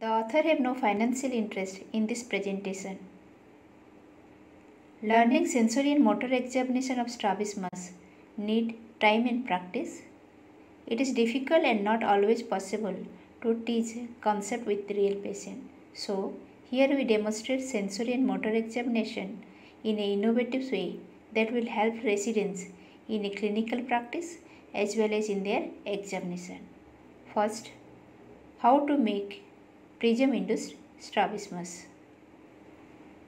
The author have no financial interest in this presentation. Learning sensory and motor examination of strabismus need time and practice. It is difficult and not always possible to teach concept with real patient. So, here we demonstrate sensory and motor examination in an innovative way that will help residents in a clinical practice as well as in their examination. First, how to make prism induced strabismus.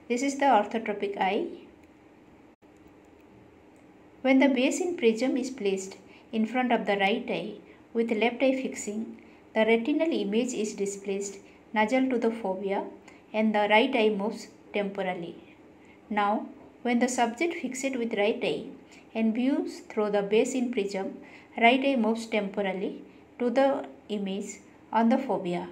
This is the orthotropic eye. When the base in prism is placed in front of the right eye with left eye fixing, the retinal image is displaced nasal to the fovea and the right eye moves temporally. Now, when the subject fixed with right eye and views through the base in prism, right eye moves temporally to the image on the fovea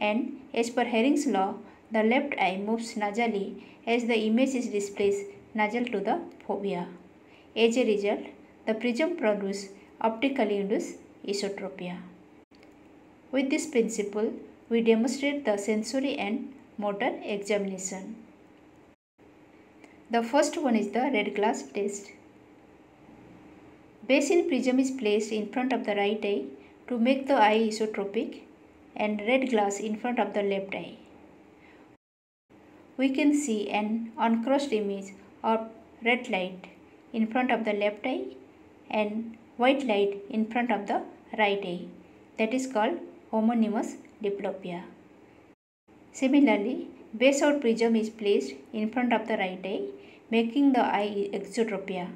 and as per Hering's law, the left eye moves nasally as the image is displaced nasal to the fovea. As a result, the prism produces optically induced esotropia. With this principle, we demonstrate the sensory and motor examination. The first one is the red glass test. Base in prism is placed in front of the right eye to make the eye esotropic and red glass in front of the left eye. We can see an uncrossed image of red light in front of the left eye and white light in front of the right eye. That is called homonymous diplopia. Similarly, base out prism is placed in front of the right eye, making the eye exotropia.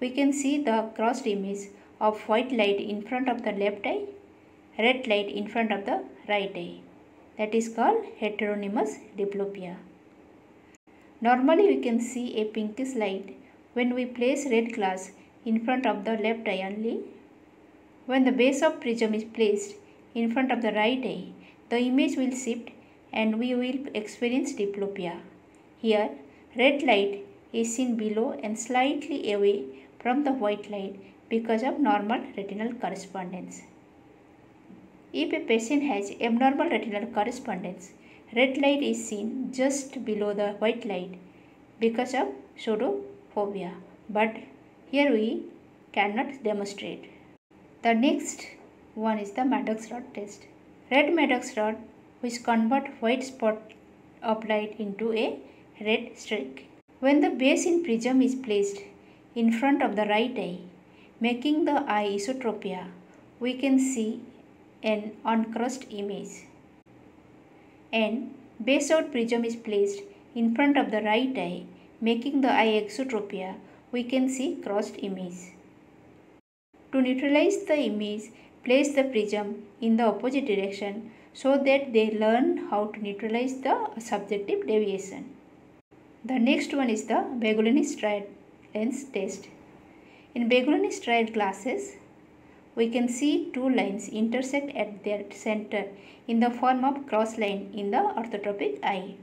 We can see the crossed image of white light in front of the left eye, red light in front of the right eye. That is called heteronymous diplopia. Normally, we can see a pinkish light when we place red glass in front of the left eye only. When the base of prism is placed in front of the right eye, the image will shift and we will experience diplopia. Here, red light is seen below and slightly away from the white light because of normal retinal correspondence. If a patient has abnormal retinal correspondence, red light is seen just below the white light because of pseudofovea. But here we cannot demonstrate. The next one is the Maddox rod test. Red Maddox rod which convert white spot of light into a red streak. When the base in prism is placed in front of the right eye, making the eye esotropia, we can see an uncrossed image. And base out prism is placed in front of the right eye, making the eye exotropia, we can see crossed image. To neutralize the image, place the prism in the opposite direction so that they learn how to neutralize the subjective deviation. The next one is the Bagolini stride lens test. In Bagolini stride glasses, we can see two lines intersect at their center in the form of cross line in the orthotropic eye.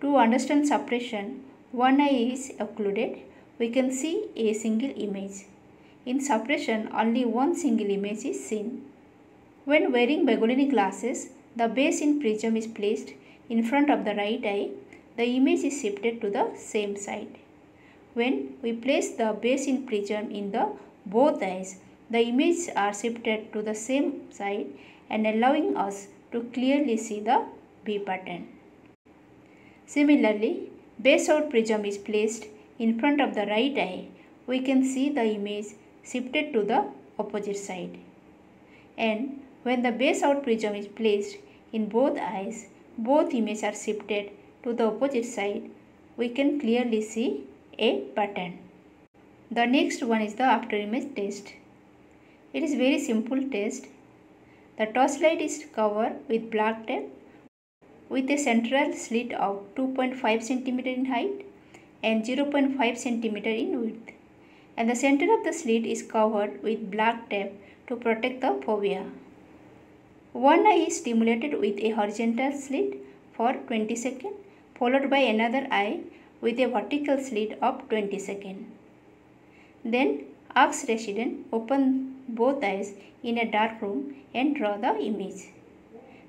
To understand suppression, one eye is occluded. We can see a single image. In suppression, only one single image is seen. When wearing Bagolini glasses, the base in prism is placed in front of the right eye. The image is shifted to the same side. When we place the base in prism in the both eyes, the images are shifted to the same side and allowing us to clearly see the B pattern. Similarly, base out prism is placed in front of the right eye. We can see the image shifted to the opposite side. And when the base out prism is placed in both eyes, both images are shifted to the opposite side. We can clearly see a pattern. The next one is the after image test. It is very simple test. The torchlight is covered with black tape with a central slit of 2.5 cm in height and 0.5 cm in width. And the center of the slit is covered with black tape to protect the fovea. One eye is stimulated with a horizontal slit for 20 seconds followed by another eye with a vertical slit of 20 seconds. Then ask resident open both eyes in a dark room and draw the image.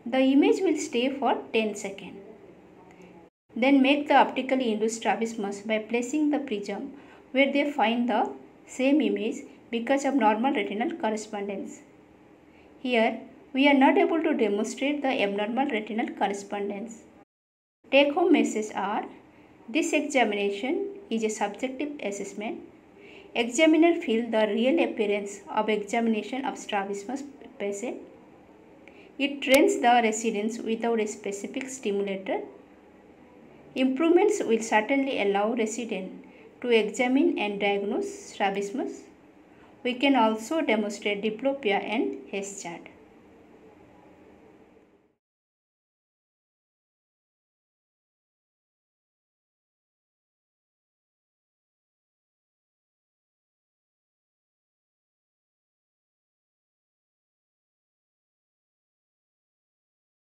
The image will stay for 10 seconds. Then make the optically induced strabismus by placing the prism where they find the same image because of normal retinal correspondence. Here, we are not able to demonstrate the abnormal retinal correspondence. Take home messages are this examination is a subjective assessment. Examiner feel the real appearance of examination of strabismus patient. It trains the residents without a specific stimulator Improvements will certainly allow residents to examine and diagnose strabismus. We can also demonstrate diplopia and Hess chart.